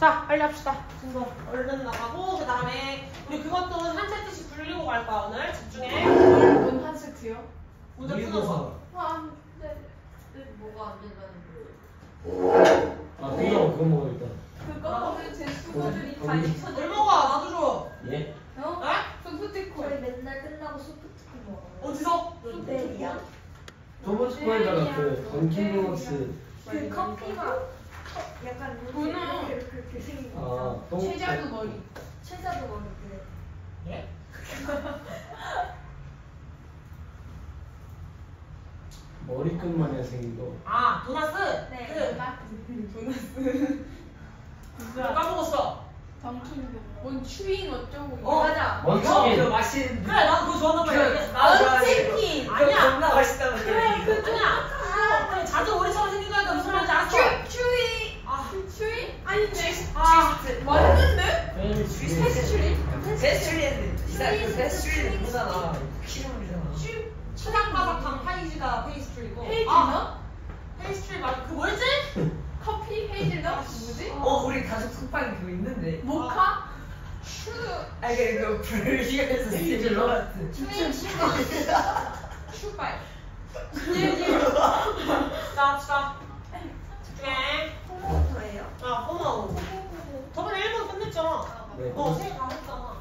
자, 빨리 합시다. 진도 얼른 나가고 그 다음에 우리 그것도 한 세트씩 불리고 갈 거야 오늘 집중해. 뭔 한 세트요? 문제 푸는 거. 아, 네. 네, 뭐가 안 된다는 거예요? 아 그거 그거 먹어 일단 그거 오늘 제 수고들이 다 잊혀져. 뭘 먹어? 나도 줘. 예? 어? 에? 소프트콜. 저희 맨날 끝나고 소프트콘 먹어요. 어디서? 네, 저번 스코에다가 그 던킨버스 그 커피가 약간 구나. 이렇게 이렇게 이렇게 생긴 거. 아 똥. 최자도 머리. 최자도 먹는 그. 예? 머리끝만 생긴 거 아 도나스. 네. 그 진짜 까먹었어. 당춘도. 뭔 추잉 어쩌고. 어. 맞아. 먼치킨 그거 맛있는 그래 나도 그거 좋아한단 그 말이야. 그거 아니야. 겁나 맛있다고 그래 그 그냥 그래 자주 오리처럼 생긴 거니까 무슨 말인지 알았어. 추 추잉. 아, 추잉? 아닌데. 아, 맞는데? 진짜 그 베스트리는 뭐잖아 키로이잖아 슈 초장바삭한 파이지가 페이스트리고. 아, 헤이즐넛? 페이스트리 말고 그 뭐였지? 커피 헤이즐넛? 뭐지? 어 우리 가족 속방 그거 있는데 모카? 슈. 아 이게 그 불리에서 헤이즐넛? 추잉 슈가. 슈발. 자 합시다. 집중해. 토마토예요. 아 고마워. 저번에 1분 끝냈잖아. 네. 어, 했잖아.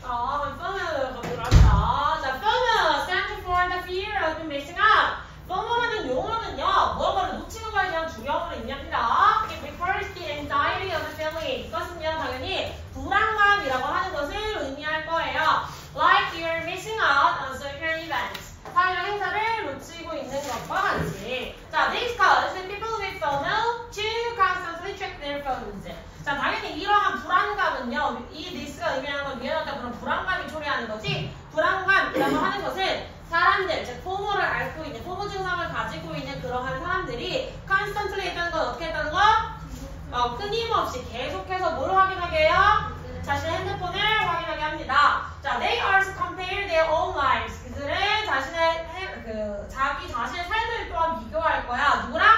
자, FOMO 가보도록 합시다. 자, FOMO stands for the fear of missing out. FOMO라는 용어는요, 무언가를 놓치는 거에 대한 두려움을 의미합니다. It refers to the anxiety of the feeling. 이것은요, 당연히 불안감이라고 하는 것을 의미할 거예요. Like you're missing out on certain events. 사회적 행사를 놓치고 있는 것과 같이. 자, this causes people with FOMO to constantly check their phones. 자, 당연히 이러한 불안감은요, 이 this가 의미하는 건 위에다 그런 불안감이 초래하는 거지, 불안감이라고 하는 것은 사람들, 즉, 포모를 앓고 있는, 포모 증상을 가지고 있는 그러한 사람들이 constantly 했다는 건 어떻게 했다는 거? 어, 끊임없이 계속해서 뭘 확인하게 해요? 자신의 핸드폰을 확인하게 합니다. 자, they are compare their own lives. 그들은 자신의, 해- 그, 자기 자신의 삶을 또한 비교할 거야. 누구랑?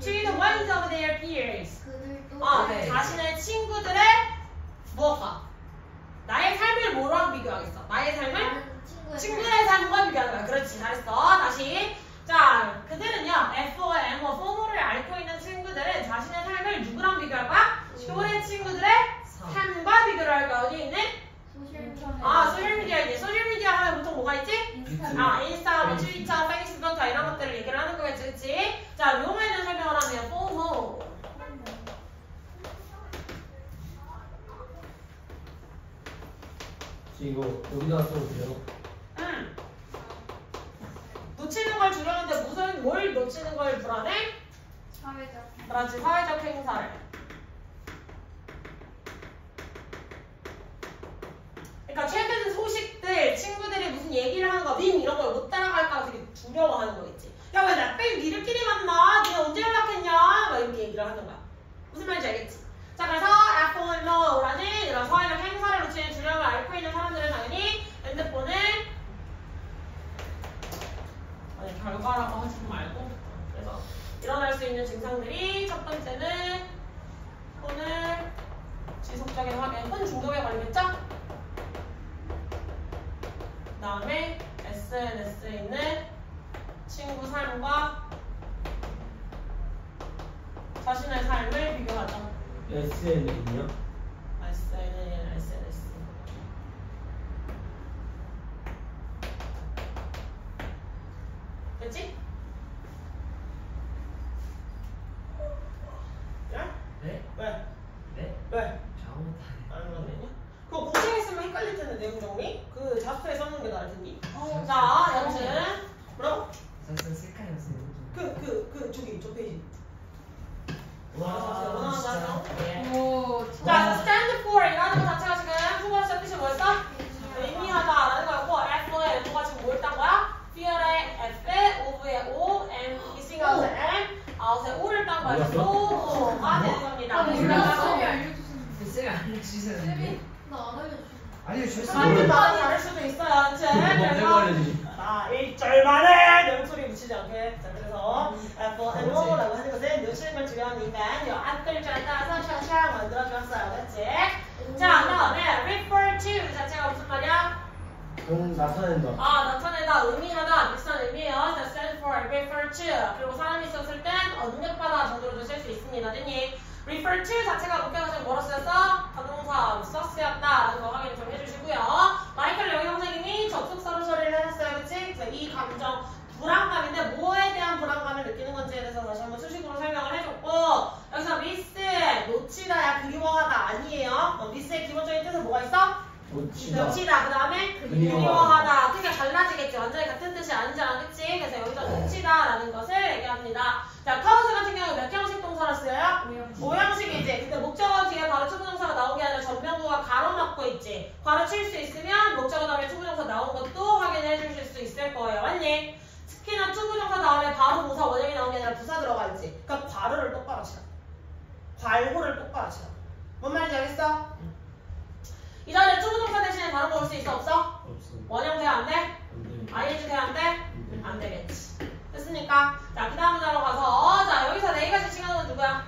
To the ones of their peers. 어, 네. 자신의 친구들의 무엇과? 나의 삶을 뭐랑 비교하겠어? 나의 삶을 친구의 삶과 비교하는 거야. 그렇지, 잘했어. 다시. 자, 그들은요, FOM, 뭐, 포모를 앓고 있는 친구들은 자신의 삶을 누구랑 비교할 거야? 또래 친구들의 삶과 비교를 할 거야. 어디에 있는? 소셜미디어 아, 소셜미디어에. 소셜미디어 하면 보통 뭐가 있지? 인스타 아,타, 뭐 트위터, 페이스북 다 이런 것들을 얘기를 하는 거겠지, 그치? 자, 용어에 대한 설명을 하면, 포모. 이거 여기다가 써도 돼요? 음. 놓치는 걸 주려는데 무슨 뭘 놓치는 걸 불안해? 사회적. 그렇지 사회적 행사를. 그러니까 최근 소식들 친구들이 무슨 얘기를 하는 거, 밈 이런 걸 못 따라갈까 되게 두려워하는 거겠지. 야 왜 나 빼고 니들끼리 만나? 니네 언제 연락했냐? 막 이렇게 얘기를 하는 거야. 무슨 말인지 알겠지? 자 그래서 F1O라는 이런 사회적 행사를 놓치는 두려움을 앓고 있는 사람들은 당연히 핸드폰을 아니 결과라고 하지 말고 그래서 일어날 수 있는 증상들이 첫 번째는 폰을 지속적인 확인, 폰 중독에 걸리겠죠? 그 다음에 SNS에 있는 친구 삶과 자신의 삶을. SN은요? SNL, SNS. 됐지? 야? 네? 왜? 네? 왜? 잘못하네 안 그러냐? 그거 공책에 쓰면 헷갈릴 텐데 내용 정리? 그 자습서에 써놓은 게 나을 텐데. 어. 자, 여튼 뭐라고? 사실 색깔이었어요 그 그 그 저기 저 페이지. 와 진짜 예. 오. 자, stand for 이라는 것 자체가 지금 후보자 뜻이 뭐였어? 의미하다라는 거였고 F의 F가 지금 뭐였단 거야? fear의 F, of의 O, M, missing out의 M, out의 O를 딴 거였고 O가 되는 겁니다. 아, 몰라. 쌤이 그래서 알려주셨는데. 쌤이 알려주셨는데 쌤이 나안 알려줬어. 알려주셨어요 사람들 많이 다를 수도 있어요. 아무튼 뭔데 그래서 걸리지? 자, 1절 만에 명소리 붙이지 않게. 자, 그래서 F and O라고 하는 것은 놓치는 걸 두려워 그러니까 요 앞글자 따서 샤샤 만들어줬어요. 그치? 자, 그다음에 refer to 자체가 무슨 말이야? 응 나타낸다. 아, 나타내다, 의미하다, 비슷한 의미예요. 자, stand for, refer to. 그리고 사람이 썼을 땐 언급하다 정도로도 쓸 수 있습니다. 됐니? refer to 자체가 목적어는 뭐로 쓰였어? 자동사 썼쓰였다 라는 거 확인 좀 해주시고요. 마이클 영영 선생님이 접속사로 처리를 해놨어요. 그치? 자, 이 감정, 불안감인데 뭐에 대한 불안감을 느끼는 건지에 대해서 다시 한번 수식으로 설명을 해줬고 여기서 미스, 놓치다 야 그리워하다 아니에요. 어, miss의 기본적인 뜻은 뭐가 있어? 놓치다. 놓치다 그 다음에 그리워하다. 크게 달라지겠지 완전히 같은 뜻이 아니잖아 그치? 그래서 여기서 놓치다 라는 것을 얘기합니다 자 cause 같은 경우 몇 형식 동사를 써요? 오형식이지 근데 목적어 뒤에 바로 to부정사가 나온 게 아니라 전명구가 가로 막고 있지 가로 칠 수 있으면 목적어 다음에 to부정사 나온 것도 확인해 주실 수 있을 거예요 맞니? 특히나 to부정사 다음에 바로 동사 원형이 나온 게 아니라 부사 들어가 있지 그러니까 괄호를 똑바로 쳐 괄호를 똑바로 쳐뭔 말인지 알겠어? 이 자리에 to부정사 대신에 다른 거 올 수 있어 없어? 없어. 원형 돼야 안 돼? 안 돼. ING 돼야 안 돼? 돼. 안 되겠지. 됐으니까 자 그 다음 자로 가서 자 여기서 내가 지칭하는 건 누구야?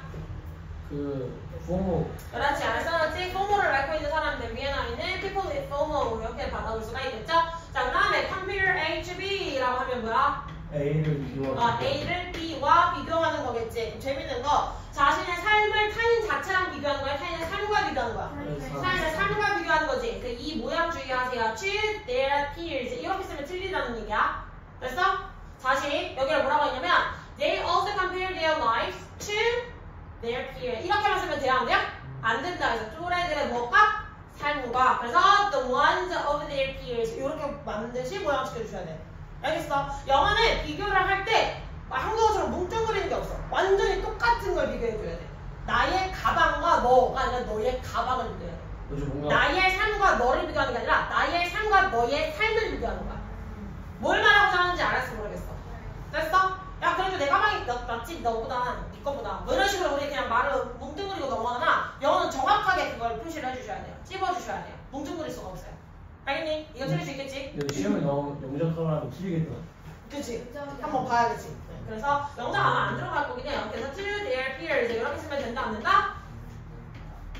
그 부모 그렇지 안 써놨지? FOMO를 앓고 있는 사람들 나 있는 people with FOMO 이렇게 받아볼 수가 있겠죠? 자 그 다음에 compare A to B라고 하면 뭐야? A를 어, 비교하고 A를 B와 비교하는 거겠지. 재밌는 거 자신의 삶을 타인 자체랑 비교하는 거야? 타인의 삶과 비교하는 거야? 사람의 삶과 비교하는 거지. 그 이 모양 주의하세요. Choose their peers. 이렇게 쓰면 틀리다는 얘기야. 됐어? 다시 여기를 뭐라고 했냐면 They also compare their lives to their peers. 이렇게만 쓰면 돼요? 안 돼요? 안 된다. 그래서 쪼래들의 뭐가? 삶과. 그래서 the ones of their peers. 이렇게 만드시 모양 시켜주셔야 돼. 알겠어? 영어는 비교를 할 때 한국어처럼 뭉뚱그리는 게 없어. 완전히 똑같은 걸 비교해줘야 돼. 나의 가방과 너가 아니라 너의 가방을 비교해야 돼. 뭔가 나의 삶과 너를 비교하는 게 아니라 나의 삶과 너의 삶을 비교하는 거야. 뭘 말하고 하는지 알았어 모르겠어. 됐어? 야 그래도 내 가 방이 낫, 낫지 너보다 네 거보다 뭐 이런 식으로 우리 그냥 말을 뭉뚱그리고 넘어가나 영어는 정확하게 그걸 표시를 해주셔야 돼요. 찝어주셔야 돼요. 뭉뚱그릴 수가 없어요. 알겠니? 이거 틀릴 수 있겠지? 근데 시험에 나오면 영접하면 틀리겠다. 그치? 한번 봐야겠지. 네, 그래서 영장 아마 안 들어갈 거긴 해요. 그래서 to their peers 이렇게 쓰면 된다 안 된다?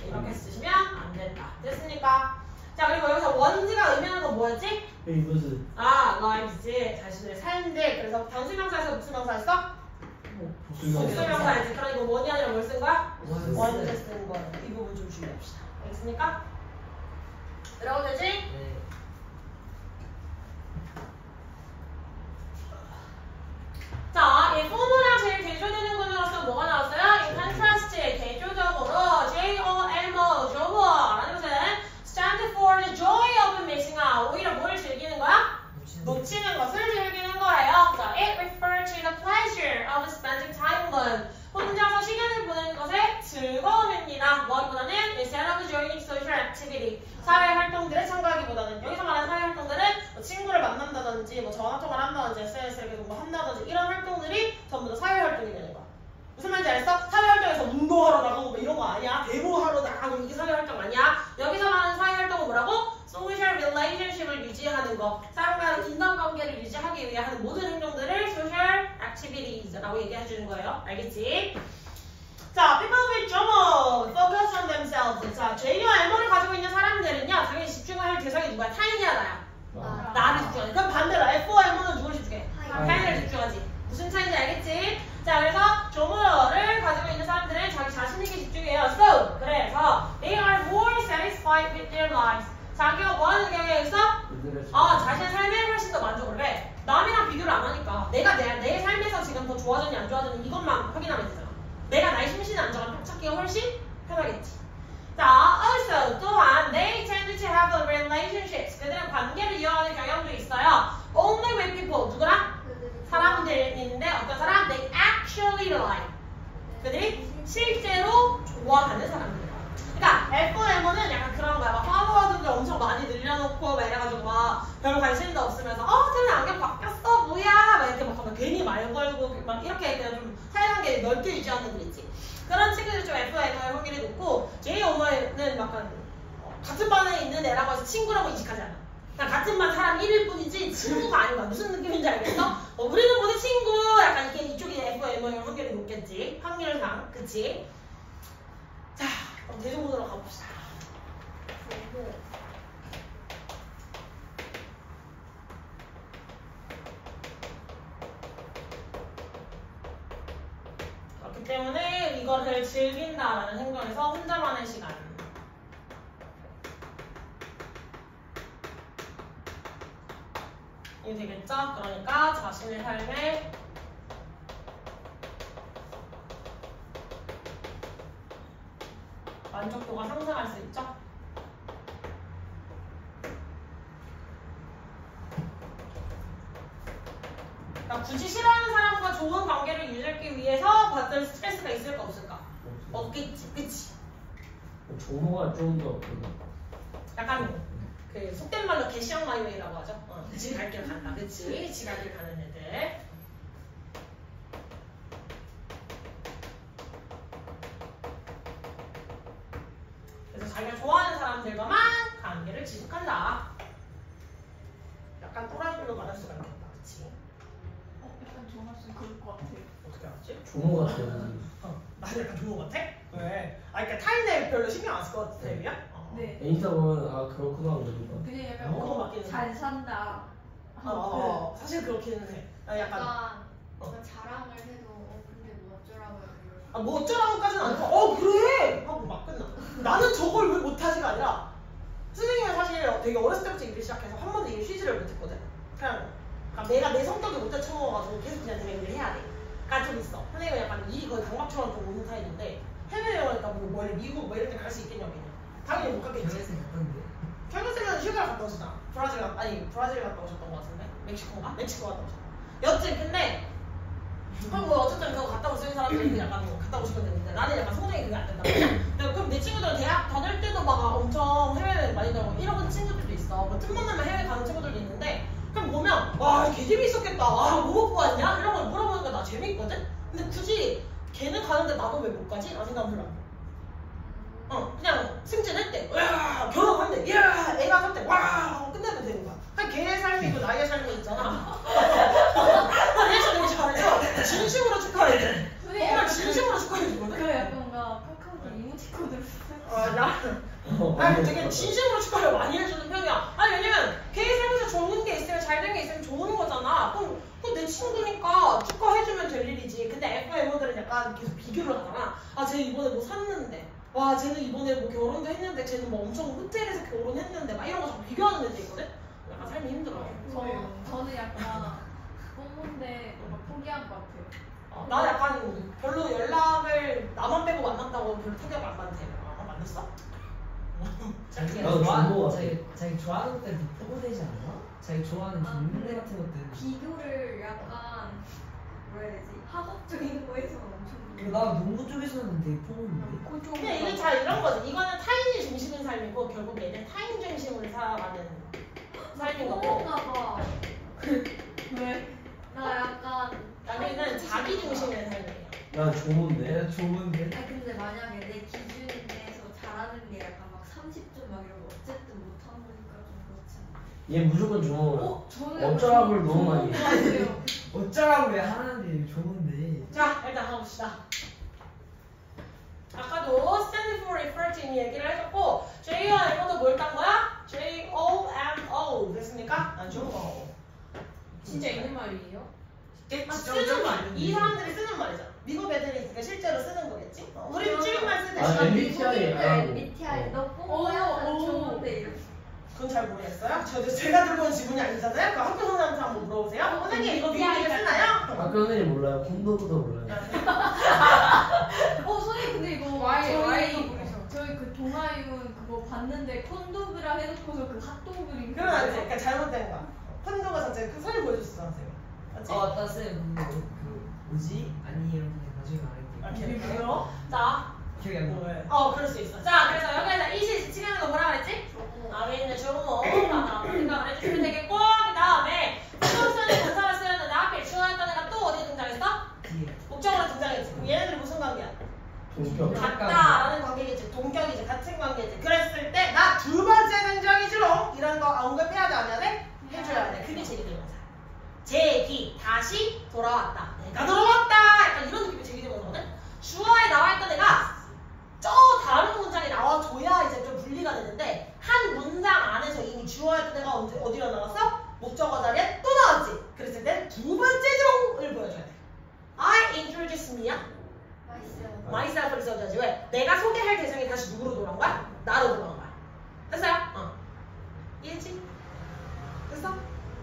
이렇게 쓰시면 안 된다. 됐습니까? 자 그리고 여기서 원지가 의미하는 건 뭐였지? 페이버스 아 lives 자신의 삶들 그래서 단수 명사에서 무슨 명사 했어? 복수 명사 했지. 그러니까 원이 아니라 뭘 쓴 거야? 원을 쓴 거예요. 이 부분 좀 주의합시다. 알겠습니까? 이러고 되지? 네. 자, 이 포무랑 제일 대조되는 분으로서 뭐가 나왔어요? 이 contrast 대조적으로 J-O-M-O, jomo라는 것은 stand for the joy of missing out. 오히려 뭘 즐기는 거야? 놓치는 것을 즐기는 거예요. 자, it refers to the pleasure of spending time alone. 혼자서 시간을 보내는 것의 즐거움입니다. 무엇보다는 instead of joining social activity. 사회 활동들에 참가하기보다는 여기서 말하는 사회 활동들은 뭐 친구를 만난다든지 뭐 전화 통화를 한다든지 SNS를 계속 뭐 한다든지 이런 활동들이 전부 다 사회 활동이 되는 거야. 무슨 말인지 알았어? 사회 활동에서 운동하러 나가고 뭐 이런 거 아니야. 대모하러 나가고 이게 사회 활동 아니야. 여기서 말하는 사회 활동은 뭐라고? social relationship을 유지하는 거. 사람과의 인간관계를 유지하기 위해 하는 모든 행동들을 social activities라고 얘기해 주는 거예요. 알겠지? 자, people with trouble focus on themselves. 자, J와 M을 가지고 있는 사람들은요, 당연히 집중할 대상이 누구야? 타인이야, 나야? 아, 나를 집중하지. 그럼 반대로 F와 M은 누구를 집중해? 타인. 타인을 집중하지. 무슨 차이인지 알겠지? 자, 그래서 조모를 가지고 있는 사람들은 자기 자신에게 집중해요. So, 그래서 they are more satisfied with their lives. 자기가 뭐 하는 경우에 있어? 아, 자신의 삶에 훨씬 더 만족을 해. 남이랑 비교를 안 하니까 내가 내, 내 삶에서 지금 더 좋아졌니 안 좋아졌니 이것만 확인하면 되잖아. 내가 나의 심신 안정을 찾기가 훨씬 편하겠지. 자, also 또한 they tend to have a relationships. 그들은 관계를 이어가는 경향도 있어요. Only with people. 누구랑? 사람들인데 어떤 사람? They actually like. 그들이 실제로 좋아하는 사람들이야. 그러니까 F&M은 약간 그런 거야. 막 팔로워들을 엄청 많이 늘려놓고 막 이래가지고 막 별 관심도 없으면서 어, 쟤는 안경 바뀌었어? 뭐야? 막 이렇게 막 하면 괜히 말 걸고 막 이렇게 그냥 좀 사이관계 넓게 유지하는 분들 있지. 그런 친구들이 좀 F&M의 확률이 높고 J 오머는 약간 어, 같은 반에 있는 애라고 해서 친구라고 인식하지 않아. 그냥 같은 반 사람 1일 뿐이지 친구가 아닌 거야. 무슨 느낌인지 알겠어? 어, 우리는 모두 친구. 약간 이게 이쪽이 F, M, 이런 확률이 높겠지. 확률상. 그치? 자, 그럼 대중문으로 가봅시다. 그렇기 때문에 이거를 즐긴다라는 생각에서 혼자만의 시간. 이게 되겠죠? 그러니까 자신의 삶에 만족도가 상승할 수 있죠? 그러니까 굳이 싫어하는 사람과 좋은 관계를 유지하기 위해서 받을 스트레스가 있을까 없을까? 없겠지, 그치? 조모가 좀더 그, 약간 그 속된 말로 개시형 마이웨이라고 하죠. 어, 지갈길 간다, 그치? 지갈길 가는 잘 산다. 어, 어, 어, 사실 그렇기는 해. 나 약간 약간 뭔가 자랑을 해도 어 근데 뭐 어쩌라고요 아, 뭐 어쩌라고까지는 아니고, 어, 그래! 하고 막 끝나. 나는 저걸 왜 못하지가 아니라, 선생님은 사실 되게 어렸을 때부터 일을 시작해서 한 번도 일 쉬지를 못했거든. 그냥, 그러니까 내가 내 성격이 못돼 처먹어가지고 계속 그냥 내가 일을 해야 돼. 가좀 있어. 선생님은 약간 일이 거의 강박처럼 좀 오는 타입인데, 해외 여행이니까 뭐, 멀리 미국 뭐 이런 데 갈 수 있겠냐, 그냥. 당연히 못 갔겠지. 결혼생은 휴가를 갔다 오시잖아. 브라질 갔 아니 브라질 갔다 오셨던 것 같은데 멕시코인가? 멕시코 갔다 오셨다. 여튼 근데 그럼 뭐 어쨌든 그거 갔다 오시는 사람들이 약간 뭐 갔다 오시면 되는데 나는 약간 성적이 그게 안 된다. 근데 그럼 내 친구들은 대학 다닐 때도 막 엄청 해외 많이 가고 이러는 친구들도 있어. 뭐 틈만 나면 해외 가는 친구들도 있는데 그럼 보면 와 개 재밌었겠다. 아뭐 먹고 왔냐? 이런 걸 물어보니까 나 재밌거든. 근데 굳이 걔는 가는데 나도 왜 못 가지? 라는 안 해. 어, 그냥 승진했대. 와, 결혼한대. 이야, 애가 샀대. 와, 하고 끝내면 되는 거야. 그냥 걔의 삶이고 나의 삶이 있잖아. 그래서 되게 잘해서 진심으로 축하해 줘. 정말 진심으로 축하해 그 주거든. 약간 뭔가 카카오톡 이모티콘으로 어, 나, 어, 나 되게 진심으로 축하를 많이 해주는 편이야. 아니, 왜냐면 걔의 삶에서 좋은 게 있으면 잘 된 게 있으면 좋은 거잖아. 그럼 그내 친구니까 축하해주면 될 일이지. 근데 FM들은 약간 계속 비교를 하잖아. 아, 쟤 이번에 뭐 샀는데. 와, 쟤는 이번에 뭐 결혼도 했는데, 쟤는 뭐 엄청 호텔에서 결혼했는데, 막 이런 거 자꾸 비교하는 애들 있거든? 약간 삶이 힘들어. 저, 저는 약간 뽕인데 뭔가 포기한 것 같아요. 어, 나 약간 별로 연락을 나만 빼고 만났다고 별로 타격 안 받대. 아, 만났어? 자기가 나도 좋아하는 같아. 자기 자기 좋아하는 것들 포고되지 않나? 자기 좋아하는 동네 같은 것들. 비교를 약간 뭐라 해야 되지 학업적인 거에서 엄청 나 농구 쪽에서는 되게 포고인데. 그좀 근데 이게 잘 이런 거지. 이거는 타인이 중심인 삶이고 결국 얘는 타인 중심으로 살아가는 삶인 거고 봐. 왜? 나 약간 여기는 자기 중심의 삶이에요. 난 조모인데. 내가 좋은데. 아 근데 만약에 내 기준 내에서 잘하는 게 약간 막 30점 막 이러고 어쨌든 못하는 거니까 좀 그렇지? 얘 무조건 조모야. 어? 저는 어쩌라고를 너무 많이 해. 어쩌라고 왜 하는데 좋은데. 자, 일단 가봅시다. 아까도 stand for refer to 이미 얘기를 해줬고 J와 M도 뭘 딴 거야? J O M O 됐습니까? 안 좋은 거. 진짜 있는 말이에요? 아, 쓰는 말. 이 사람들이 쓰는 말이죠. 미국 애들이 그러니까 실제로 쓰는 거겠지? 어, 우리는 줄임말 쓰듯이. 아, MBTI. MBTI 어. 너난 오. 좋은데 이렇게 그건 잘 모르겠어요. 저도 제가 들고 온 지문이 아니잖아요. 그 학교 선생님한테 한번 물어보세요. 선생님 이거 미국에 쓰나요? 학교 선생님 몰라요. 콘도도 몰라요. 어 선생님 근데 이거 와이, 저희 와이. 저희 그 동아이문 그거 봤는데 콘도그라 해놓고서 그 핫도그 그림 그건 아니지. 그러니까 잘못된 거야. 펀드가 자체 그 사진 보여줬어, 선생님. 맞지? 어, 맞다 쌤. 근데 그 뭐지? 아니 이런 게 나중에 아, 말할게요. 걔 뭐요? 자, 기억이 안 나. 어, 그럴 수 있어. 자, 그래서 여기에서 이시 칭하는 거 뭐라 그랬지? 다음에 있는 주어모 하나 생각을 해주시면 되겠고 그 다음에 수동수는 전사를 쓰는 데 하필 중요했다는 가또 어디 등장했어? 목적으로 등장했지 그럼 얘네들 무슨 관계야? 동격. 같다라는 관계겠지. 동격이지. 같은 관계지. 그랬을 때 나 두 번째 등장이지롱 이런 거 언급해야 돼 안 해야 돼? 해줘야 돼. 그게 제기대명사 제기. 다시 돌아왔다. 내가 돌아왔다. 약간 이런 느낌이 제기대명사거든. 주어에 나와있던 애가 저 다른 문장이 나와줘야 이제 좀 분리가 되는데 한 문장 안에서 이미 주어할 때가 언제, 어디로 나왔어? 목적어 자리에 또 나왔지. 그랬을 때 두 번째 종을 보여줘야 돼. I introduce me야? myself. myself를 써줘야지. 왜? 내가 소개할 대상이 다시 누구로 돌아온 거야? 나로 돌아온 거야. 됐어요? 어. 이해했지? 됐어?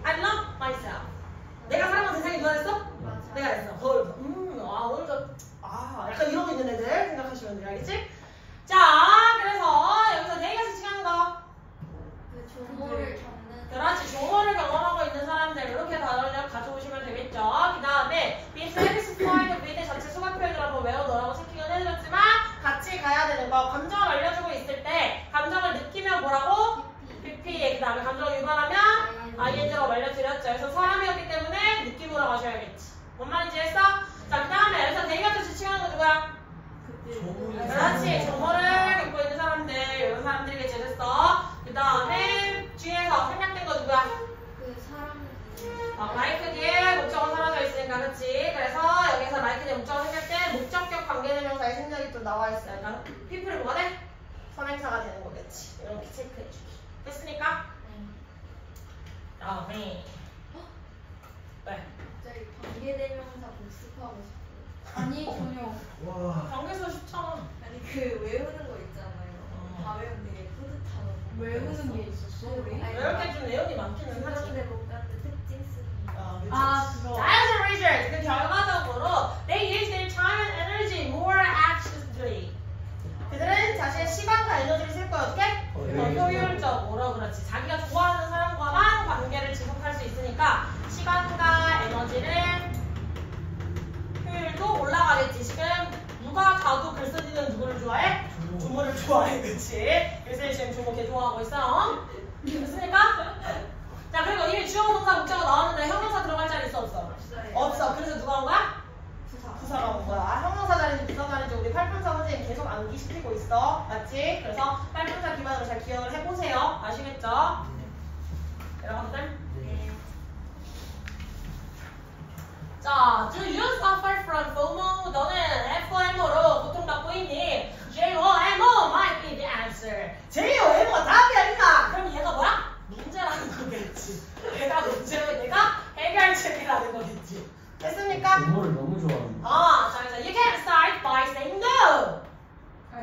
I love myself. 내가 사랑하는 대상이 누가 됐어? 맞아. 내가 됐어. 헐. 음, 아, 오늘 저 아, 약간 이러고 있는 애들 생각하시면 돼요. 알겠지? 자, 그래서 여기서 네 가지 중요한 거. 그 조모를 네. 겪는. 그렇지, 조모를 경험하고 있는 사람들. 이렇게 단어를 가져오시면 되겠죠. 그 다음에, 비스엑스 포인트 미드 전체 수강표현이라고 외워놓으라고 체킹은 해드렸지만, 같이 가야 되는 거. 감정을 알려주고 있을 때, 감정을 느끼면 뭐라고? BP. 그 다음에 감정을 유발하면? 아, 예. 아, ING라고 알려드렸죠. 그래서 사람이었기 때문에 느낌으로 가셔야겠지. 뭔 말인지 했어? 칭하는 거 누구야? 그때 그렇지. 정보를 갖고 있는 사람들, 이런 사람들에게 제됐어. 그 다음에 뒤에서 생략된 거 누구야? 그 사람들이 어, 마이크 뒤에 목적어 사라져 있으니까, 그렇지? 그래서 여기서 마이크 뒤에 목적어 생략된 목적격 관계대명사의 생략이 또 나와 있어요. 그러니까 피플이 뭐가 돼? 선행사가 되는 거겠지. 이렇게 체크해주기. 됐으니까? 다음에. 네. 갑자기 관계대명사 복습하고 싶어요. 아니 전혀 와. 경계서 쉽잖아. 아니 그 외우는 거 있잖아요. 어. 다 외우면 되게 뿌듯하고. 외우는 게 있었어 우리? 아니, 이렇게 좀 내용이 많기는 하지. 그런데 못 갔는데 특징 쓰는 거. 아, 그치. 아 그거 As a result, 그 결과적으로 they use their time and energy more actively. 그들은 자신의 시간과 에너지를 쓸 거야 어떻게? 어, 더 여기 효율적으로 그렇지. 자기가 좋아하는 사람과만 관계를 지속할 수 있으니까 시간과 에너지를 누가 자도 글 쓰기는 누구를 좋아해? 주모. 주모를 좋아해, 그치? 그래서 지금 주모 개 좋아하고 있어. 됐습니까? 자, 그리고 이미 주어 동사 목적어 나왔는데 형용사 들어갈 자리 있어 없어? 없어. 그래서 누가 온 거야? 부사. 부사가 온 거야. 형용사 자리인지 부사 자리인지 우리 팔분사 선생님 계속 암기시키고 있어. 맞지? 그래서 팔분사 기반으로 잘 기억을 해보세요. 아시겠죠? 여러분들? 네. 자, do you suffer from FOMO? 너는 FOMO로 고통받고 있니? JOMO might be the answer. JOMO가 답이야, 임마! 그럼 얘가 뭐야? 문제라는 거겠지. 얘가 문제로 얘가 해결책이라는 거겠지. 됐습니까? 공부를 너무 좋아하는. 아, 자, 자, you can start by saying no.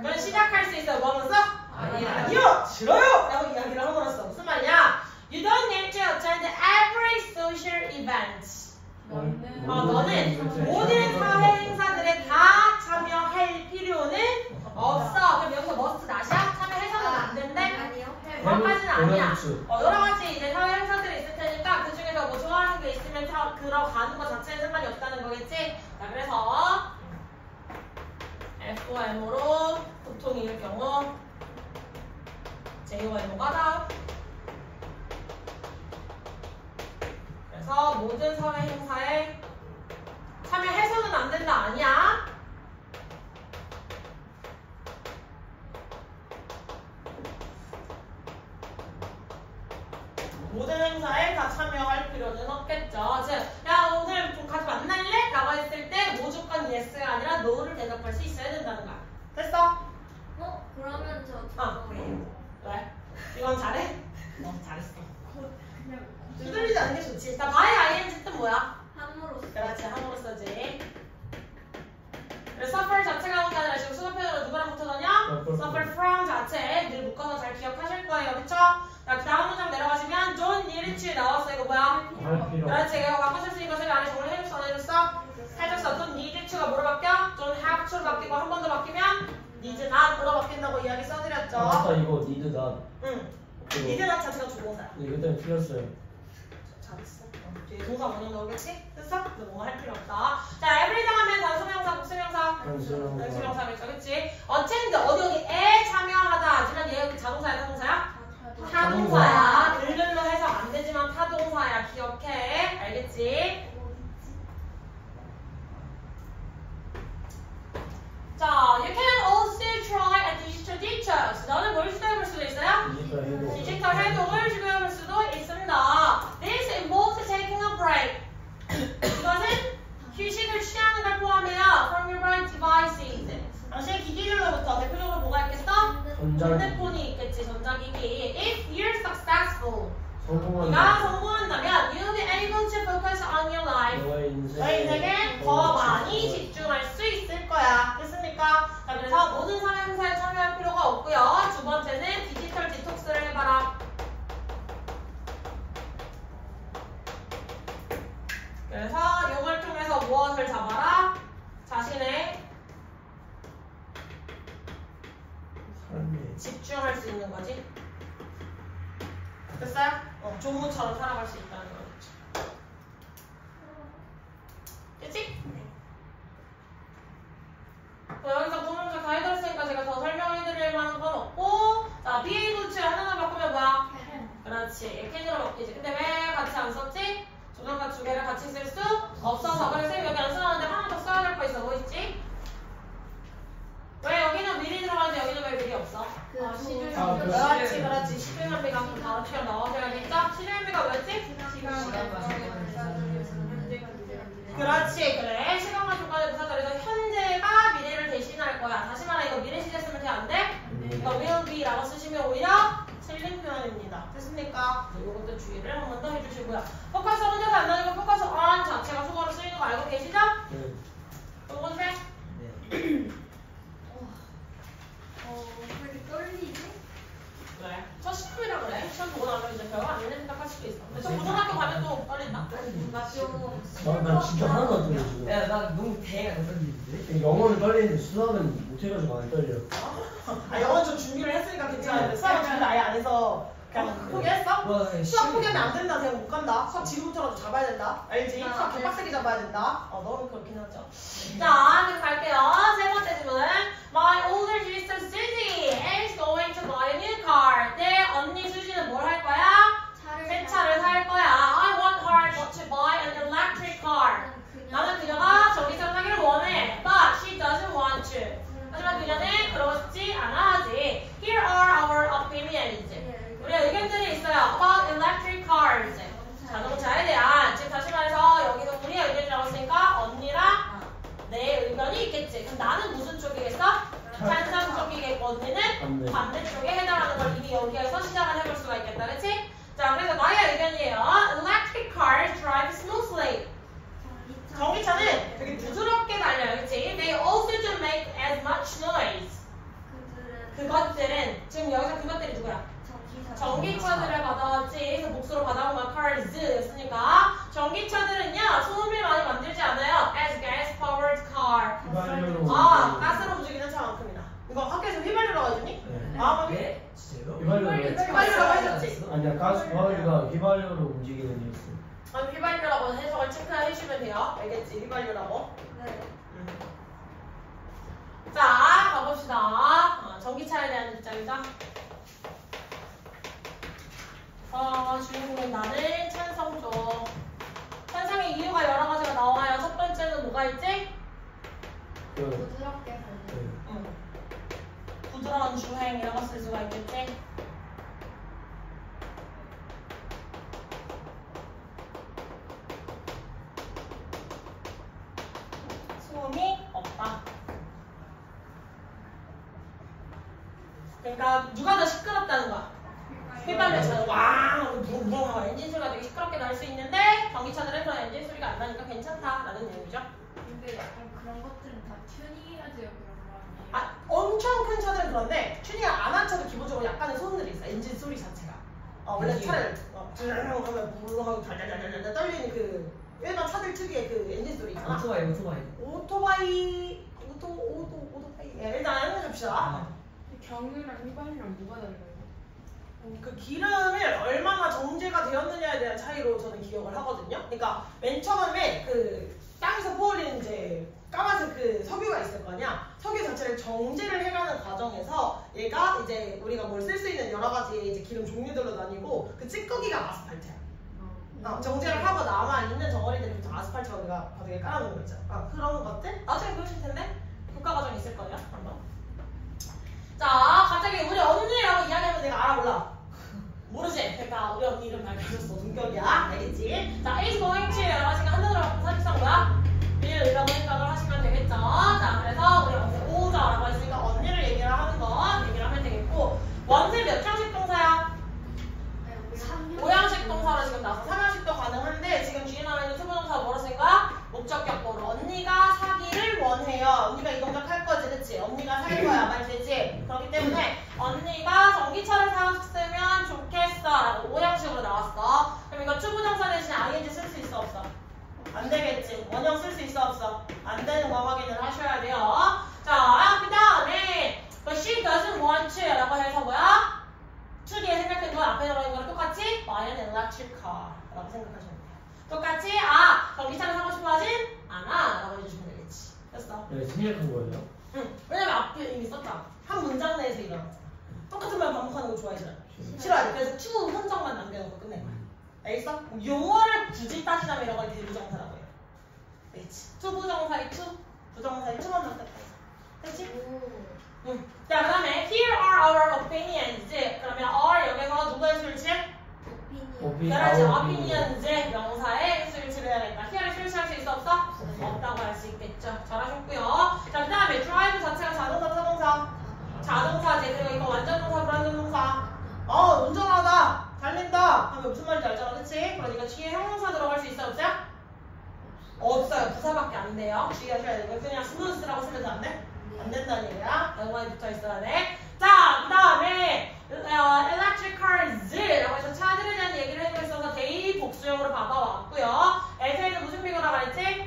넌 시작할 수 있어. 뭐 하면서? 아니야. 아니요, 싫어요. 라고 이야기를 함으로써 무슨 말이야? You don't need to attend every social event. 너는 어, 너는 모든 사회 행사들에 다 참여할 필요는 없어. 그럼 여기서 머스트 나시야? 참여해서는 안 된대? 아니요. 그것까지는 아니야. 그렇지. 어, 여러 가지 이제 사회 행사들이 있을 테니까 그 중에서 뭐 좋아하는 게 있으면 다 들어가는 것 자체는 상관이 없다는 거겠지? 자, 그래서 FOM으로 보통일 경우 JOMO가 다 모든 사회 행사에 참여해서는 안 된다 아니야? 모든 행사에 다 참여할 필요는 없겠죠. 즉, 야 오늘 좀 같이 만날래? 라고 했을 때 무조건 yes가 아니라 no를 대답할 수 있어야 된다는 거야. 됐어? 어? 그러면 저 아. 저거예요. 왜? 이건 잘해? 어, 잘했어. 그냥 두들리지 않는 게 좋지. 자, by ing 뜻 뭐야? 함으로써. 그렇지, 함으로써지. 그래서 suffer 자체가 온게 아니라 지금 수업 표현으로 누구랑 붙어서냐? Suffer suffer from 자체 늘 묶어서 잘 기억하실 거예요. 그쵸? 자, 그 다음 문장 내려가시면 don't need to 나왔어. 이거 뭐야? 할 필요. 그렇지, 이거 바꾸실 수 있는 것을 안에 정리 해줬어, 안 해줬어? 해줬어. don't need to가 뭐로 바뀌어? don't have to로 바뀌고 한 번 더 바뀌면 need not으로 바뀐다고 이야기 써드렸죠. 아, 맞다 이거 니드 나. 응. 그거 need not 자체가 주동사야. 이거 때문에 틀렸어요. 잘했어. 어, 뒤에 동사 원형 나오겠지? 됐어? 근데 뭔가 할 필요 없다. 자, every 하면 단수명사, 복수명사. 단수명사. 단수명사겠죠, 그치? attend, 어디 어디에 참여하다. 하지만 얘 여기 자동사야, 타동사야? 타동사야. 들들로 해서 안 되지만 타동사야. 기억해. 알겠지? 자, you can also try a digital detox. 너는 뭘 시도해볼 수도 있어요? 디지털 해독을 시도해볼 수도 있습니다. This involves taking a break. 이것은 휴식을 취하는 걸 포함해요. From your brain devices. 당신의 기기들로부터 대표적으로 뭐가 있겠어? 전자기. 핸드폰이 있겠지, 전자기기. If you're successful, 성공한. 네가 성공한다면 you'll be able to focus on your life. 너의 인생. 너의 인생에 더 많이 집중할 수 있을 거야. 됐습니까? 자, 그래서 모든 사회 행사에 참여할 필요가 없고요. 두 번째는 디지털 디톡스를 해봐라. 그래서 이걸 통해서 무엇을 잡아라? 자신의 삶의. 집중할 수 있는 거지. 됐어요? 어, 조무처럼 살아갈 수 있다는 거겠죠. 됐지? 자, 여기서 구문자 다 해드렸으니까 제가 더 설명해드릴 만한 건 없고 자, able to 하나만 바꾸면 뭐야? 그렇지. 캔으로 바뀌지. 근데 왜 같이 안 썼지? 좀 부정과 두 개를 같이 쓸 수 없어서 그래서 쌤 여기 안 써놨는데 하나 더 써야 될 거 있어 뭐 있지? 왜 여기는 미리 들어가는데 여기는 왜 미리 없어? 그 아, 두- 시중- 아, 그 그렇지 시계. 그렇지 11만비가 바로 튀어나와줘야겠죠? 11만비가 뭐였지? 그렇지 그래 시간과 조건의 부사절에서 현재가 미래를 대신할 거야 다시 말해 이거 미래 시제 쓰면 돼 안 돼? 이거 will be라고 쓰시면 오히려 틀린 표현입니다 됐습니까? 네, 이것도 주의를 한 번 더 해주시고요 포커스 혼자서 안 나니까 포커스 on 자체가 수거로 쓰이는 거 알고 계시죠? 10분이라 그래. 시험 보고 나면 이제 별거 안 되는 생각할 수도 있어. 그래서 고등학교 가면 또 떨린다. 나 시험. 아, 진짜 하나도 안 떨려 지금. 야, 나 너무 대안 떨리는데? 영어는 떨리는데 수학은 못해가지고 안 떨려. 아, 영어 좀 준비를 했으니까 괜찮은데 수학은 준비 아예 안 해서 그냥 포기했어? 와, 수학 시험이 포기하면 안 된다. 그냥 못 간다. 수학 지금부터라도 잡아야 된다. 알지? 아, 수학 네. 개빡세게 잡아야 된다. 어, 너무 그렇긴 하죠. 자, 그럼 갈게요. 세 번째 질문은 My older sister Susie is going to buy a new car. 내 언니 수지는 뭘 할 거야? 차를 새 차를 살 거야. I want her to buy an electric car. 나는 그녀가 전기차 타기를 원해. But she doesn't want to. 하지만 그녀는 그러고 싶지 않아 하지. Here are our opinions. 우리의 의견들이 있어요. About electric cars. 자동차에 대한. 즉 다시 말해서 여기는 우리의 의견이라고 했으니까 언니랑 내 의견이 있겠지. 그럼 나는 무슨 쪽이겠어? 찬성 쪽이겠고 언니는 반대. 반대쪽에 해당하는 걸 이미 여기에서 시작을 해볼 수가 있겠다. 그치? 자, 그래서 나의 의견이에요. Electric cars drive smoothly. 전기차는 되게 부드럽게 달려요. 그치? They also don't make as much noise. 그것들은 지금 여기서 그것들이 누구야? 전기차들을 받아왔지. 그래서 목소로 받아온 건 cars였으니까 전기차들은요 소음을 많이 만들지 않아요. as gas powered car. 휘발유로. 아 가스로 움직이는 차만큼이나. 이거 학교에서 휘발유라고 해주니? 네. 아, 네? 진짜요? 휘발유로. 휘발유라고 해줬지. 아니야 가스 휘발유가 휘발유로 움직이는 이유였어. 아니 휘발유라고 해석을 체크해 주시면 돼요. 알겠지? 휘발유라고. 자 가봅시다. 어, 전기차에 대한 입장이죠. 어, 주인공은 나는 찬성 쪽. 찬성의 이유가 여러 가지가 나와요. 첫 번째는 뭐가 있지? 그, 부드럽게 그 응. 부드러운 주행 이런 거쓸 수가 있겠지? 소음이 없다. 그러니까 누가 더 시끄럽다는 거야? 휘발유차는 왕 붕붕하고 엔진 소리가 되게 시끄럽게 날 수 있는데 전기차들은 그런 엔진 소리가 안 나니까 괜찮다라는 얘기죠. 근데 약간 그런 것들은 다 튜닝해야지 그런 거 아니에요? 아, 엄청 큰 차들은 그런데 튜닝을 안한 차도 기본적으로 약간의 소음들이 있어. 엔진 소리 자체가. 어, 원래. 차를 어, 하면 부르하고 달달달달달 떨리는 그 일반 차들 특유의 그 엔진 소리 있잖아. 오토바이, 오토바이. 오토바이, 오토, 오토, 오토바이. 예, 일단 해봅시다. 아. 경유랑 휘발유랑 뭐가 달라요? 그 기름을 얼마나 정제가 되었느냐에 대한 차이로 저는 기억을 하거든요. 그러니까 맨 처음에 그 땅에서 퍼올리는 이제 까만색 그 석유가 있을 거 아니야. 석유 자체를 정제를 해가는 과정에서 얘가 이제 우리가 뭘 쓸 수 있는 여러 가지 이제 기름 종류들로 나뉘고 그 찌꺼기가 아스팔트야. 어, 정제를 하고 남아 있는 덩어리들이 부 아스팔트 우리가 바닥에 깔아놓은 거 있잖아. 어, 그런 것들 나중에 보실 텐데 국가 과정 있을 거예요. 한번. 자, 갑자기 우리 언니라고 이야기하면 내가 알아 몰라. 모르지? 그러니까 우리 언니 이름 밝혀줬어. 동격이야. 알겠지? 자, is going to 여러 가지가 한눈으로 사실상 뭐야? will이라고 생각을 하시면 되겠죠. 자, 그래서 우리 언니 오자라고 했으니까 언니를 얘기를 하는 거 얘기를 하면 되겠고 wants 몇 형식 동사야? 오형식 동사로 지금 나서 삼형식도 가능한데 지금 있는 to부동사 뭐로 쓴 거야? 목적격보어 언니가 사기를 원해요. 언니가 이동 그치? 언니가 살 거야, 말 되지? 그렇기 때문에 언니가 전기차를 샀으면 좋겠어 라고 오형식으로 나왔어. 그럼 이거 to부동사 대신 ing 쓸 수 있어 없어? 안 되겠지. 원형 쓸 수 있어 없어? 안 되는 거 확인을 하셔야 돼요. 자, 그 다음에 but she doesn't want to라고 해서 뭐야? to 생각한 건 앞에 들어있는 거랑 똑같이 buy an electric car 라고 생각하시면 돼요. 똑같이 아 전기차를 사고 싶어 하진 않아 라고 해주시면 되겠지. 됐어. 네, 생략한 거예요? 응. 왜냐면 앞에 이미 썼잖아. 한 문장 내에서 일어났잖아. 똑같은 말 반복하는 거 좋아하시잖아. 싫어하지. 그래서 to 흔적만 남겨놓고 끝내. 알겠어? 용어를 굳이 따지자면 이런 걸 대부정사라고 해요. 그렇지. to부정사의 to, 부정사의 to만 넣었다. 그렇지? 오. 응. 자, 그 다음에 here are our opinions. 그러면 are 여기서 누구의 수일치? opinion. 그렇지. 아우, opinions 명사의 수일치를 해야겠다. here를 수일치할 수 있어 없어? 없다고 있겠죠. 잘하셨고요. 자, 그 다음에 drive 자체가 자동사, 타동사. 자동사지. 그리고 이거 완전 동사, 불완전 동사. 어, 운전하다. 달린다. 하면 무슨 말인지 알잖아. 그치? 그러니까 뒤에 형용사 들어갈 수 있어요? 없어요? 없어요. 부사밖에 안 돼요. 주의하셔야 돼요. 그냥 smooth라고 쓰면 안 돼? 안 된다는 얘기야. 연관이 붙어 있어야 돼. 자, 그 다음에 어, electric cars라고 해서 차들에 대한 얘기를 있어서 대의 복수형으로 받아왔고요. 에세이는 무슨 비교라고 했지?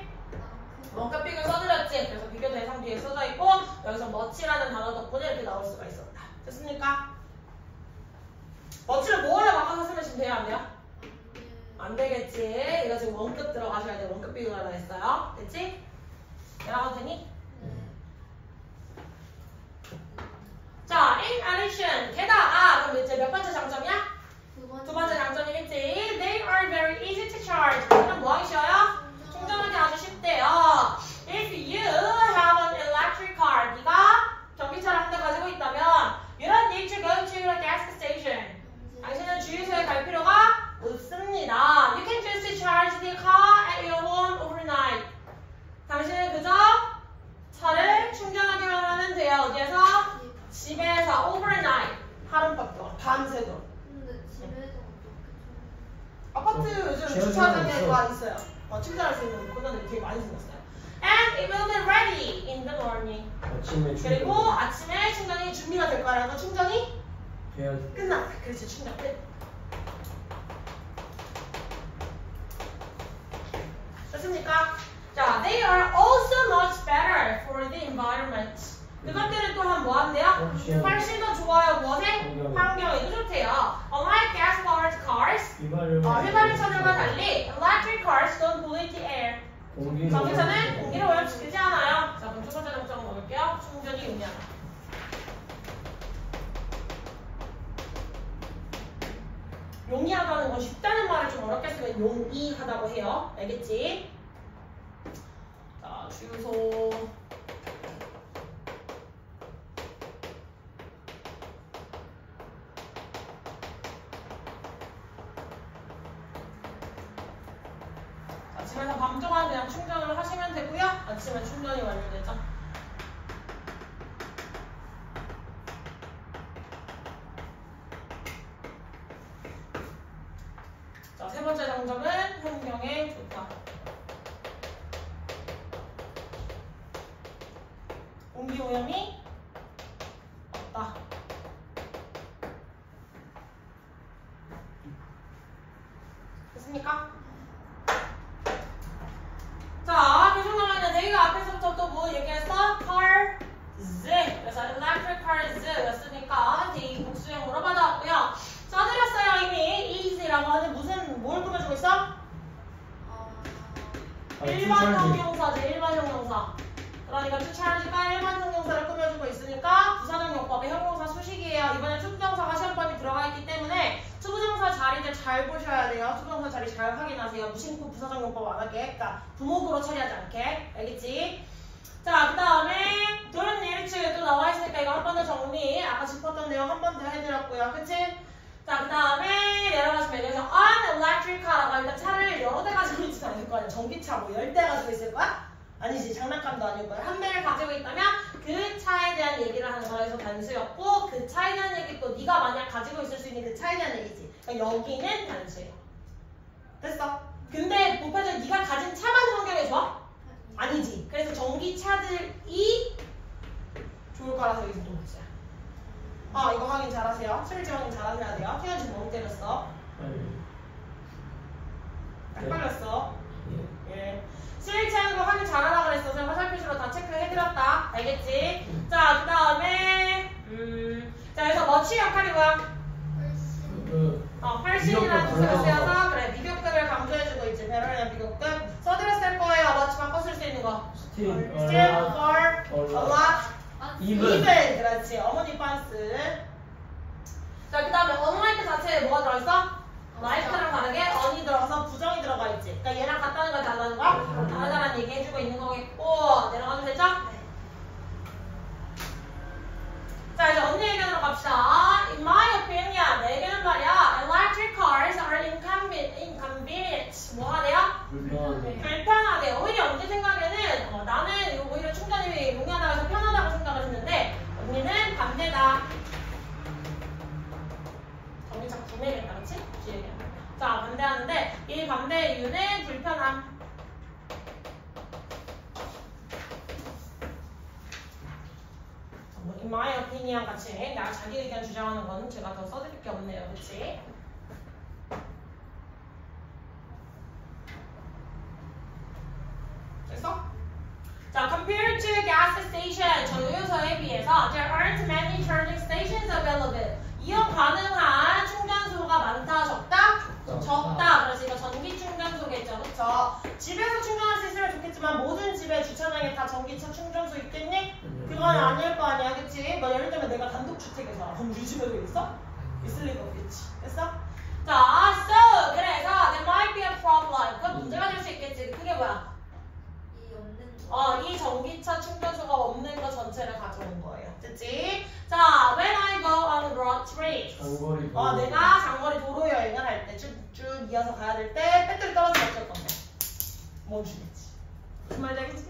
비교 써드렸지. 그래서 비교 대상 뒤에 써져 있고 여기서 much라는 단어 덕분에 이렇게 나올 수가 있었다. 됐습니까? much를 뭐로 바꿔서 쓰면 지금 돼요? 안 돼요? 안 되겠지. 이거 지금 원급 들어가셔야 돼. 원급 비교가 했어요. 됐지? 내려가도 되니? 자, in addition, 게다가 그럼 이제 몇 번째 장점이야? 두 번째 장점이겠지. They are very easy to charge. 그럼 뭐 하기 쉬워요? 충전하기 아주 쉽대요. If you have an electric car, 네가 전기차를 한 대 가지고 있다면 you don't need to go to a gas station. 당신은 주유소에 갈 필요가 없습니다. You can just charge the car at your home overnight. 당신은 그저 차를 충전하기만 하면 돼요. 어디에서? 집에서 overnight. 하룻밤 동안 밤새도록. 근데 집에서 어떻게 아파트 어, 요즘 주차장에. 와 있어요. 어, 충전할 수 있는 공간들이 되게 많이 생겼어요. And it will be ready in the morning. 아침에 충전. 그리고 아침에 충전이 준비가 될 거라서 충전이 돼야 돼. 끝났다. 그렇지, 충전 끝. 됐습니까? 자, they are also much better for the environment. 그것들은 또한 뭐 한대요? 훨씬. 훨씬 더 좋아요. 무엇에? 환경에. 환경에도 좋대요. Unlike gas-powered cars, 휘발유. 어, 휘발유 차들과 달리 electric cars don't pollute the air. 전기차는 공기를 오염시키지 않아요. 자, 그럼 두 번째 장점 먹을게요. 충전이 용이하다. 용이하다는 건 쉽다는 말을 좀 어렵게 쓰면 용이하다고 해요. 알겠지? 자, 주유소. 아침에서 밤 동안 그냥 충전을 하시면 되고요. 아침에 충전이 완료되죠. 자, 세 번째 장점은 환경에 좋다. 공기 오염이 없다. 됐습니까? 자, 계속 나와있는 저희가 앞에서부터 또 뭐 얘기했어? cars. 그래서 electric cars였으니까 이 복수형으로 받아왔고요. 써드렸어요, 이미. easy라고 하는 무슨, 뭘 꾸며주고 있어? 아, 일반 충전기. 형용사지, 일반 형용사. 그러니까 to charge가 일반 형용사를 꾸며주고 있으니까 부사적 용법의 형용사 수식이에요. 이번에 to부정사가 시험범위 들어가 있기 때문에 to부정사 자리를 잘 보셔야 돼요. to부정사 자리 잘 확인하세요. 무심코 부사적 용법 안 하게. 그러니까 부목으로 처리하지 않게. 알겠지? 자, 그 다음에 don't need to 또 나와 있으니까 이거 한 번 더 정리. 아까 짚었던 내용 한 번 더 해드렸고요. 그치? 자, 그 다음에 내려가시면 여기서 an electric car라고 하니까 차를 여러 대 가지고 있지는 않을 거 아니야. 전기 차 뭐 열대 가지고 있을 거야? 아니지. 장난감도 아닐 거야. 한 대를 가지고 있다면 그 차에 대한 얘기를 하는 거라서 단수였고 그 차에 대한 얘기 또 네가 만약 가지고 있을 수 있는 그 차에 대한 얘기지. 그러니까 여기는 단수예요. 됐어? 근데 보편적으로 네가 가진 차만 환경에 좋아? 아니지. 그래서 전기차들이 좋을 거라서 여기서 또 복수야. 아 이거 확인 잘하세요. 수일지 확인 잘하셔야 돼요. 태연지 너무 때렸어. 딱 걸렸어. 예. 예. 수일지 하는 거 확인 잘하라 그랬어. 제가 화살표시로 다 체크해드렸다. 알겠지? 자, 그 다음에 음, 자 여기서 머치 역할이 뭐야? 그, 어, 수가 강조하는 쓰여서 그래 비교급을 강조해주고 있지. 배럴이나 비교급. 써드렸을 거예요. 머치 바꿔 쓸 수 있는 거. 스틸, Still, 얼라, for, a 얼라. lot. 이분. even 그렇지 어머니 반스 자그 다음에 unlike 자체에 뭐가 들어있어? 라이크랑 다르게 언이 들어가서 부정이 들어가 있지. 그러니까 얘랑 같다는 걸 달라는 걸 다르다는 얘기 해주고 있는 거겠고 내려가면 되죠? 네. 자 이제 언니 의견으로 갑시다. In my opinion, 내 의견은 말이야. Electric cars are inconvenient. 뭐하대요? 불편해. 반대하는데 이 반대 이유는 불편함. 뭐, my opinion 같이 나 자기 의견 주장하는 거는 제가 더 써드릴 게 없네요, 그치? 됐어? 자, compared to gas station, 전유소에 비해서 there aren't many charging stations available. 이용 가능한 적다? 적다. 적다. 그래서 이거 전기 충전소겠죠, 그쵸? 집에서 충전할 수 있으면 좋겠지만 모든 집에 주차장에 다 전기차 충전소 있겠니? 그건 아닐 거 아니야, 그치? 뭐 예를 들면 내가 단독주택에 살아. 그럼 우리 집에도 있어? 있을 리가 없겠지. 됐어? 자, so 그래서 there might be a problem. 그 문제가 될 수 있겠지. 그게 뭐야? 어, 이 전기차 충전소가 없는 거 전체를 가져온 거예요. 됐지? 자, when I go on road trips. 장거리. 어, 도로. 내가 장거리 도로 여행을 할 때 쭉 쭉 이어서 가야 될 때 배터리 떨어지면 어쩔 건데? 멈추겠지. 무슨 말인지 알겠지?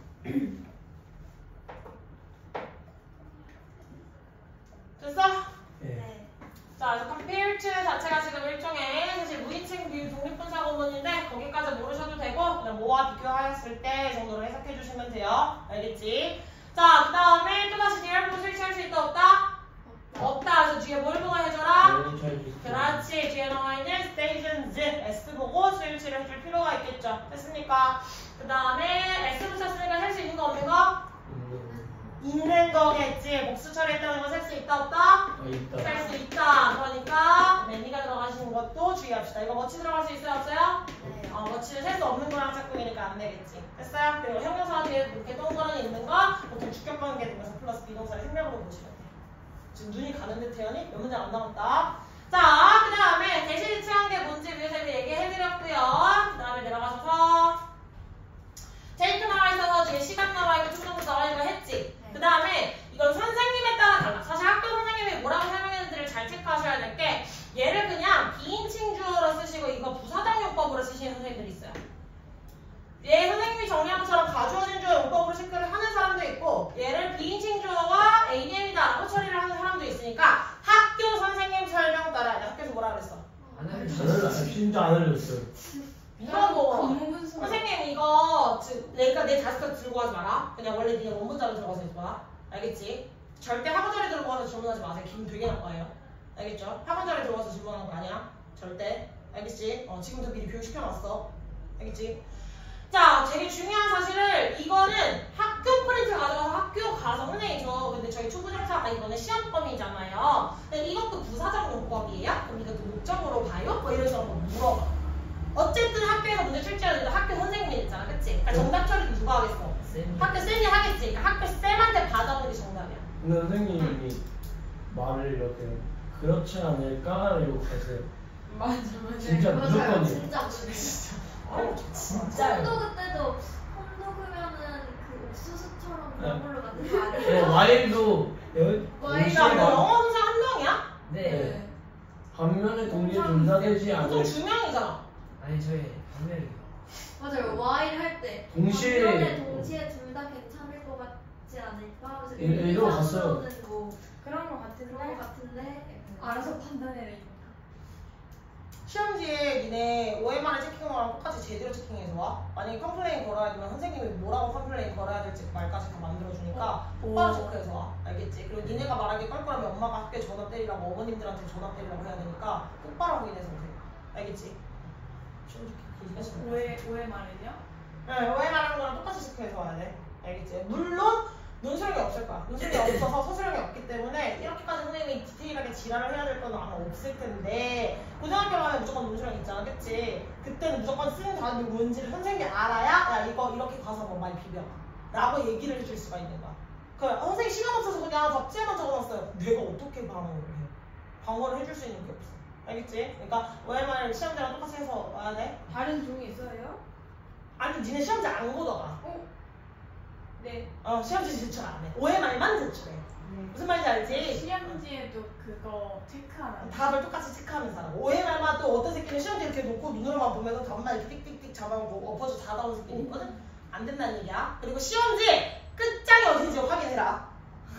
안 되겠지. 됐어요? 그리고 형용사 뒤에 이렇게 동그라미 있는 거 보통 주격 관계 등에서 플러스 비동사를 생략으로 보시면 돼요. 지금 눈이 가는데 태연이 몇 문제 안 남았다. 자, 그 다음에 대신 취한 게 뭔지 위에서 얘기해드렸고요. 그 다음에 내려가셔서 제이크 나와 있어서 뒤에 시간 나와 있고 충전도 나와 있고 했지. 그 다음에 이건 선생님에 따라 달라. 사실 학교 선생님이 뭐라고 설명했는지를 잘 체크하셔야 될 게 얘를 그냥 비인칭 주어로 쓰시고 이거 부사장 용법으로 쓰시는 선생님들이 있어요. 얘 선생님이 정리한 것처럼 가주어진 주어 용법으로 체크를 하는 사람도 있고 얘를 비인칭 주어와 ADM이다 라고 처리를 하는 사람도 있으니까 학교 선생님 설명 따라야 돼. 학교에서 뭐라 그랬어? 안안 알려줬어. 알려. 진짜 안 알려줬어요. 이거 뭐 검은 소 선생님 이거 지- 내가 내 자식한테 들고 가지 마라. 그냥 원래 니네 원문자로 들어가서 해줘 봐. 알겠지? 절대 학원 자리 들고 가서 질문하지 마세요. 기분 되게 나빠요. 알겠죠? 학원 자리 들어가서 질문하는 거 아니야. 절대. 알겠지? 어, 지금부터 미리 교육시켜놨어. 알겠지? 자, 되게 중요한 사실을 이거는 학교 프린트 가져가서 학교 가서 혼내죠. 근데 저희 초보정사가 이거는 시험범위잖아요. 근데 이것도 부사적 용법이에요? 그럼 이것도 목적으로 봐요? 뭐 이런 식으로 물어봐. 어쨌든 학교에서 문제 출제하는데 학교 선생님이 됐잖아, 그치? 그러니까 정답 처리도 누가 하겠어? 쌤. 학교 쌤이 하겠지. 그러니까 학교 쌤한테 받아보는 게 정답이야. 근데 선생님이 말을 이렇게 그렇지 않을까라고 했어요. 맞아 맞아. 진짜. 무조건이에요. 진짜 진짜. 어, 진짜요. 홈도그 때도 홈도그면은 그 옥수수처럼 네. 그런 걸로 만든 거 네, 아니에요? 와일도 동시에 막 영어 선생 한 명이야? 네. 네. 반면에 동시에 둘다되지 보통 않을 두 명이잖아. 아니 저희 분명히 맞아요. 와일 할때 동시에- 반면에 동시에 둘 다 괜찮을 것 같지 않을까 하면서 일- 일로 갔어요. 일반적으로는 뭐 그런 거 그런 것 같은데 같은데 알아서 판단해라. 시험지에 니네 OMR을 checking하랑 똑같이 제대로 체킹해서 와. 만약에 complain 걸어야 되면 선생님이 뭐라고 complain 걸어야 될지 말까지 다 만들어주니까 똑바로 체크해서 와. 알겠지? 그리고 니네가 말하기 껄끄러면 엄마가 학교에 전화 때리라고 어머님들한테 전화 때리라고 해야 되니까 똑바로 확인해서 오세요. 알겠지? 시험지 checking 오해 오해 말은요? 네, OMR하는 거랑 똑같이 체크해서 와야 돼. 알겠지? 물론 논술형이 없을 거야. 논술형이 없어서 서술형이 없기 때문에 이렇게까지 선생님이 디테일하게 지랄을 해야 될 건 아마 없을 텐데 고등학교 가면 무조건 논술형 있잖아, 그치? 그때는 무조건 쓰는 단어이 뭔지를 선생님이 알아야 야 이거 이렇게 가서 뭐 많이 비벼 라고 얘기를 해줄 수가 있는 거야. 그 아, 선생님 시간 없어서 그냥 답지에만 적어놨어요. 내가 어떻게 방어를 해? 방어를 해줄 수 있는 게 없어. 알겠지? 그러니까 OMR 시험지랑 똑같이 해서 와야 돼. 다른 종이 있어요? 아니 니네 시험지 안 보다가 어? 네. 어 시험지 제출 안 해. OMR만 제출해. 무슨 말인지 알지? 시험지에도 그거 체크하나? 답을 똑같이 체크하면서 하라고. OMR만 또 어떤 새끼는 시험지 이렇게 놓고 눈으로만 보면서 답만 이렇게 띡띡띡 잡아놓고 엎어져 다 나오는 새끼 있거든? 안 된다는 얘기야. 그리고 시험지 끝장이 어딘지 확인해라.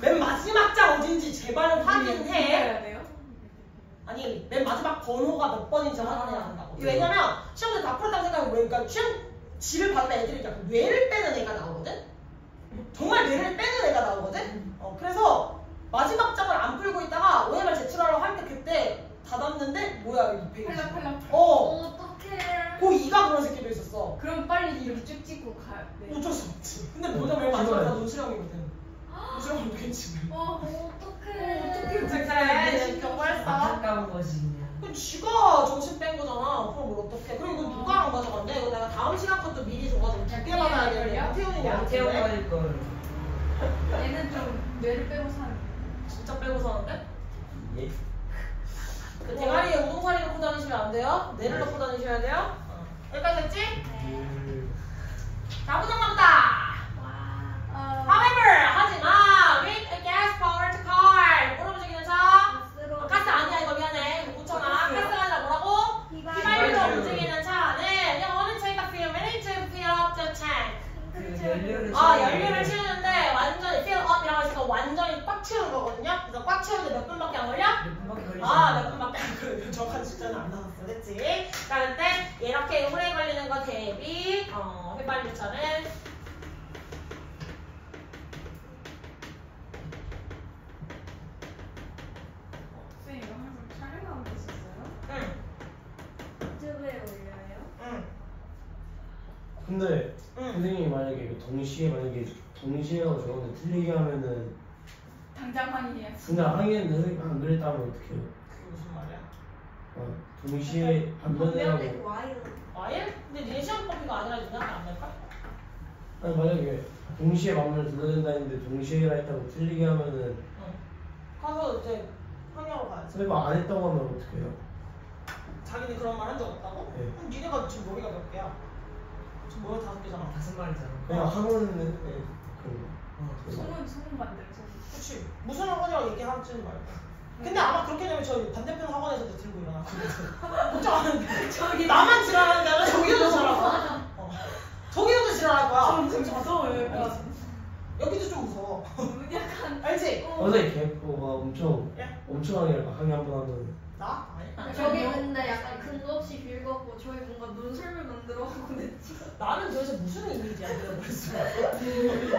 맨 마지막 장 어딘지 제발 확인해. 해야 돼요? 아니 맨 마지막 번호가 몇 번인지 확인해야 한다고. 왜냐면 시험지 다 풀었다고 생각하면 왜 그러니까 시험 지를 받는 애들이 약간 뇌를 빼는 애가 나오거든? 정말 뇌를 빼는 애가 나오거든? 어, 그래서 마지막 장을 안 풀고 있다가 OMR 제출하려고 할 때 그때 닫았는데 뭐야 이 페이지 팔락 팔락. 어! 어떡해. 고 2가 그런 새끼도 있었어 그럼 빨리 이렇게 쭉 찍고 가야 돼. 어쩔 수 없지 근데 뭐냐 맨 마지막 다 논술형이거든 논술형 못겠지 어. 어떡해. 그래 그래 경고했어 안타까운 거지 쥐가 정신 뺀 거잖아. 그럼 뭘 어떡해. 그리고 이거 누가 안 가져간대? 이거 내가 다음 시간 것도 미리 줘가지고 두개 받아야 되는데. 태훈이 양태형 양태훈 가일 걸. 얘는 좀 뇌를 빼고 사는. 진짜 빼고 사는데? 예. 그 대가리에 우동사리 넣고 다니시면 안 돼요? 뇌를 넣고 다니셔야 돼요? 어. 여기까지 됐지? 음, 자, 부정 간다. 아. However, 하지만 with a gas powered car. 물어보시기는 차? 아, 가스 아니야. 이거 붙여놔. 가스가 아니라 뭐라고? 휘발유로 움직이는 차 안에 그냥 어느 차가 few minutes to fill up the tank. 그 연료를 아 채우는 연료를 게 채우는데 완전히 fill up이라고 해서 완전히 꽉 채우는 거거든요. 그래서 꽉 채우는데 몇 분밖에 안 걸려? 몇 분밖에 걸리지 아, 않아요. 몇 분밖에 안 걸려. 정확한 숫자는 안 나왔어. 자, 근데 이렇게 오래 걸리는 거 대비 어, 휘발유 차는 근데 응. 선생님이 만약에 이거 동시에 만약에 동시에 하고 저건데 틀리게 하면은 당장 확인해야지. 근데 항의했는데 선생님 안 그랬다면 어떡해요? 그게 무슨 말이야? 어, 동시에 반면에 하고 반면에 와일. 근데 니네 시험 뽑기가 아니라 니네한테 안 될까? 아니 만약에 동시에 반면을 둘러야 된다 했는데 동시에 라 했다고 틀리게 하면은 응. 가서 이제 항의하러 가야지. 선생님 안 했다고 하면 어떡해요? 자기네 그런 말 한 적 없다고? 네. 그럼 니네가 지금 머리가 몇 개야? 지금 머리 다섯 개잖아. 다섯 마리잖아. 그냥 학원은 네, 그런 거 어. 소문 소문 소문. 그치. 무슨 학원이라고 얘기하지는 말고. 근데 아마 그렇게 되면 저희 반대편 학원에서도 들고 일어나거든. 걱정 안 하는데. 저기 나만 지랄하는 게 아니라 저기도 지랄할 거야. 어. 저기도 지랄할 거야. 점점 무서워요. 약간. 여기도 좀 무서워. 약간 알지? 어, 선생님 개뽀가 엄청 예? 엄청 하게 항의 한번 하면 나? 아니. 저기 근데 약간 근거 없이 뭔가 논술을 나는 도대체 무슨 이미지야.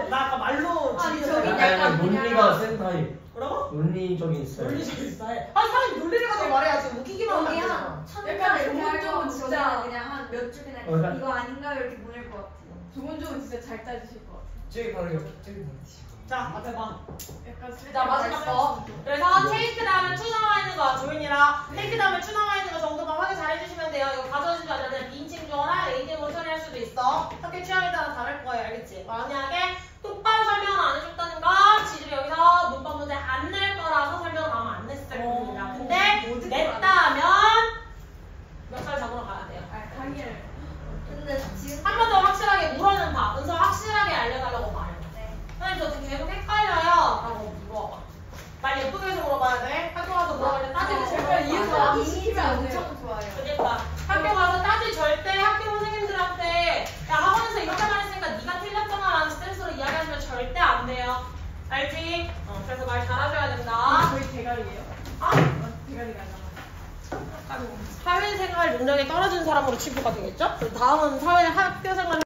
나 아까 말로 아니, 저기. 약간, 약간 논리가 센 타입 뭐라고? 논리적인 스타일 논리적인 스타일. 아니, 사람이 논리를 가지고 말해야지. 웃기기만 하면 안한 되잖아. 약간 이렇게 조금 하고 진짜- 그냥 한 몇 줄이나 어, 이거 아닌가요 이렇게 보낼 것 같아요. 조곤조곤 진짜 잘 짜주실 것 같아. 저기 바로 옆에 저기 바로 뒤. 자, 앞에 방. 자, 마지막 거. 그래서 테이크 다음에 투 나와 있는 거, 조인이라. 테이크 다음에 투 나와 있는 거 정도만 확인 잘 해주시면 돼요. 이거 가져오신 줄 알면 민칭 조어나 레이징으로 처리할 수도 있어. 학교 취향에 따라 다를 거예요, 알겠지? 만약에 똑바로 설명을 안 해줬다는 거, 지들이 여기서 문법 문제 안 낼 거라서 설명을 아마 안 냈을 겁니다. 근데 냈다 하면 몇 살 잡으러 가야 돼요? 아, 당일. 근데 지금 한 번 더 확실하게 물어는 봐. 은서 확실하게 알려달라고 말해. 선생님 저도 계속 헷갈려요. 라고 물어봐. 말 예쁘게 해서 물어봐야 돼. 학교 가서 물어봐야 돼. 아, 따지기 아, 제발 아, 이해가 안 시키면 안 엄청 좋아요. 그러니까 학교 가서 따지 절대 학교 선생님들한테 야 학원에서 이렇게 말했으니까 네가 틀렸잖아 라는 스탠스로 이야기하시면 절대 안 돼요. 알지? 어, 그래서 말 잘하셔야 된다. 거의 대가리예요? 아? 어, 대가리가 사회생활 능력이 떨어진 사람으로 친구가 되겠죠? 그 다음은 사회 학교생활